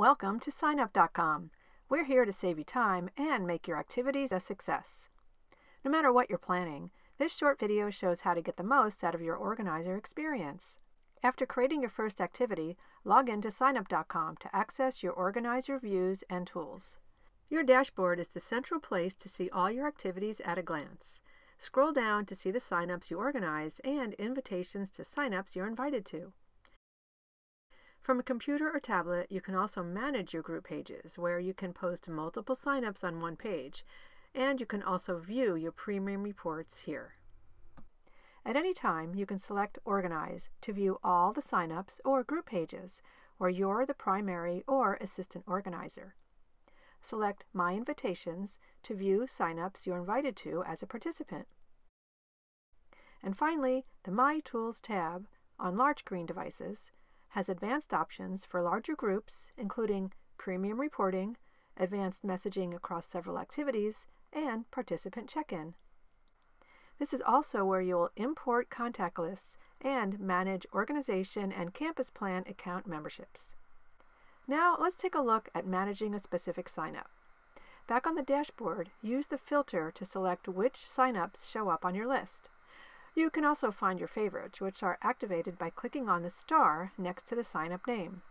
Welcome to signup.com. We're here to save you time and make your activities a success. No matter what you're planning, this short video shows how to get the most out of your organizer experience. After creating your first activity, log in to signup.com to access your organizer views and tools. Your dashboard is the central place to see all your activities at a glance. Scroll down to see the signups you organize and invitations to signups you're invited to. From a computer or tablet, you can also manage your group pages, where you can post multiple signups on one page, and you can also view your premium reports here. At any time, you can select Organize to view all the signups or group pages, where you're the primary or assistant organizer. Select My Invitations to view signups you're invited to as a participant. And finally, the My Tools tab on large screen devices has advanced options for larger groups, including premium reporting, advanced messaging across several activities, and participant check-in. This is also where you'll import contact lists and manage organization and campus plan account memberships. Now let's take a look at managing a specific signup. Back on the dashboard, use the filter to select which signups show up on your list. You can also find your favorites, which are activated by clicking on the star next to the sign-up name.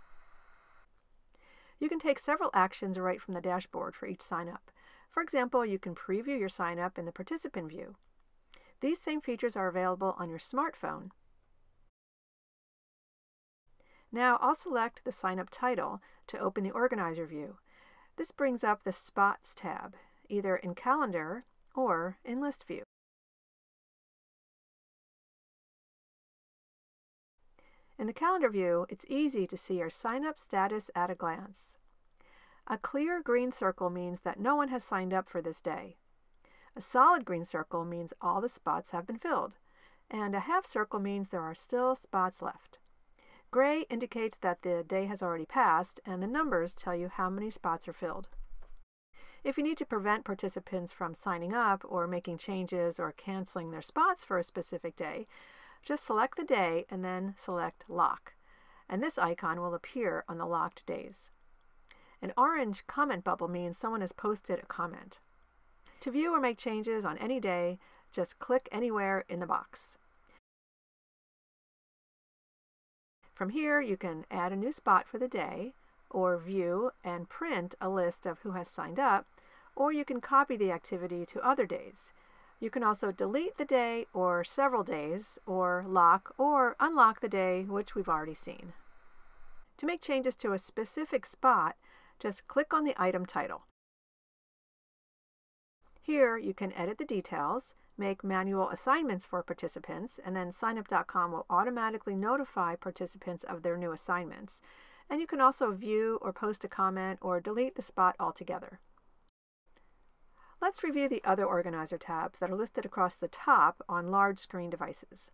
You can take several actions right from the dashboard for each sign-up. For example, you can preview your sign-up in the participant view. These same features are available on your smartphone. Now I'll select the sign-up title to open the organizer view. This brings up the Spots tab, either in Calendar or in List View. In the calendar view, it's easy to see your sign-up status at a glance. A clear green circle means that no one has signed up for this day. A solid green circle means all the spots have been filled, and a half circle means there are still spots left. Gray indicates that the day has already passed, and the numbers tell you how many spots are filled. If you need to prevent participants from signing up or making changes or canceling their spots for a specific day, just select the day and then select Lock, and this icon will appear on the locked days. An orange comment bubble means someone has posted a comment. To view or make changes on any day, just click anywhere in the box. From here, you can add a new spot for the day, or view and print a list of who has signed up, or you can copy the activity to other days. You can also delete the day or several days, or lock or unlock the day, which we've already seen. To make changes to a specific spot, just click on the item title. Here, you can edit the details, make manual assignments for participants, and then signup.com will automatically notify participants of their new assignments. And you can also view or post a comment or delete the spot altogether. Let's review the other organizer tabs that are listed across the top on large screen devices.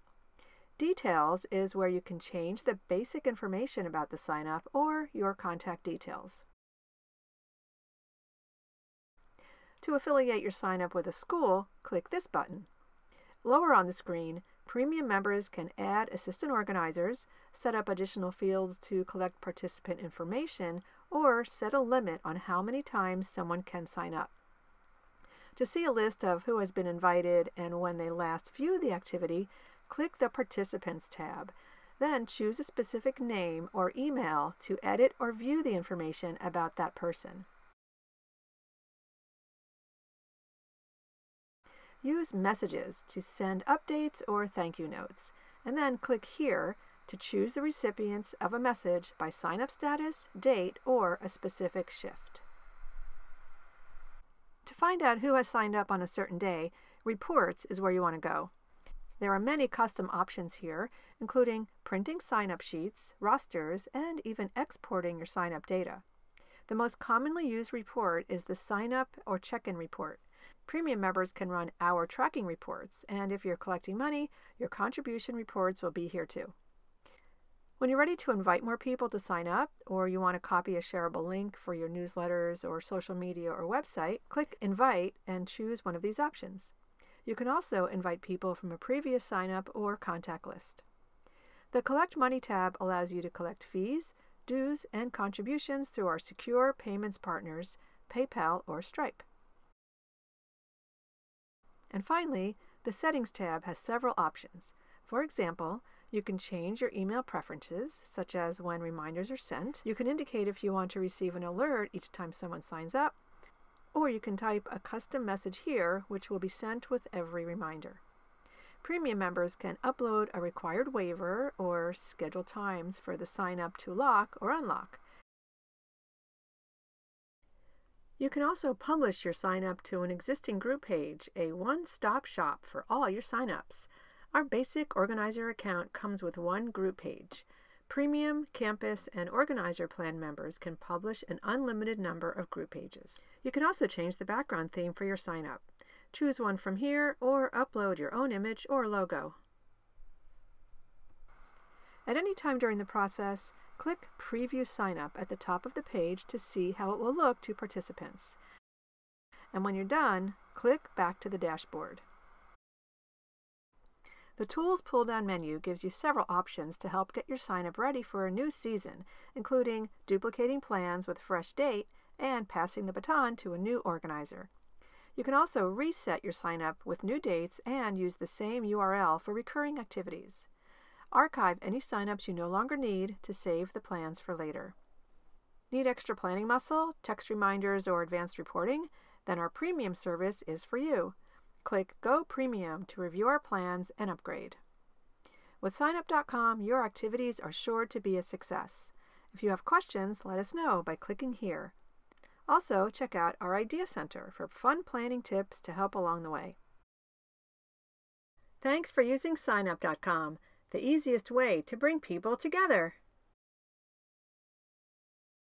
Details is where you can change the basic information about the sign-up or your contact details. To affiliate your sign-up with a school, click this button. Lower on the screen, premium members can add assistant organizers, set up additional fields to collect participant information, or set a limit on how many times someone can sign up. To see a list of who has been invited and when they last viewed the activity, click the Participants tab. Then choose a specific name or email to edit or view the information about that person. Use Messages to send updates or thank you notes, and then click here to choose the recipients of a message by sign up status, date, or a specific shift. To find out who has signed up on a certain day, Reports is where you want to go. There are many custom options here, including printing sign-up sheets, rosters, and even exporting your sign-up data. The most commonly used report is the sign-up or check-in report. Premium members can run hour tracking reports, and if you're collecting money, your contribution reports will be here too. When you're ready to invite more people to sign up, or you want to copy a shareable link for your newsletters or social media or website, click Invite and choose one of these options. You can also invite people from a previous sign up or contact list. The Collect Money tab allows you to collect fees, dues, and contributions through our secure payments partners, PayPal or Stripe. And finally, the Settings tab has several options. For example, you can change your email preferences, such as when reminders are sent. You can indicate if you want to receive an alert each time someone signs up, or you can type a custom message here, which will be sent with every reminder. Premium members can upload a required waiver or schedule times for the sign up to lock or unlock. You can also publish your sign up to an existing group page, a one stop shop for all your sign-ups. Our basic organizer account comes with one group page. Premium, Campus, and Organizer Plan members can publish an unlimited number of group pages. You can also change the background theme for your sign up. Choose one from here or upload your own image or logo. At any time during the process, click Preview Sign Up at the top of the page to see how it will look to participants. And when you're done, click back to the dashboard. The Tools pull-down menu gives you several options to help get your sign up ready for a new season, including duplicating plans with a fresh date and passing the baton to a new organizer. You can also reset your sign up with new dates and use the same URL for recurring activities. Archive any signups you no longer need to save the plans for later. Need extra planning muscle, text reminders, or advanced reporting? Then our premium service is for you. Click Go Premium to review our plans and upgrade. With signup.com, your activities are sure to be a success. If you have questions, let us know by clicking here. Also, check out our Idea Center for fun planning tips to help along the way. Thanks for using signup.com the easiest way to bring people together.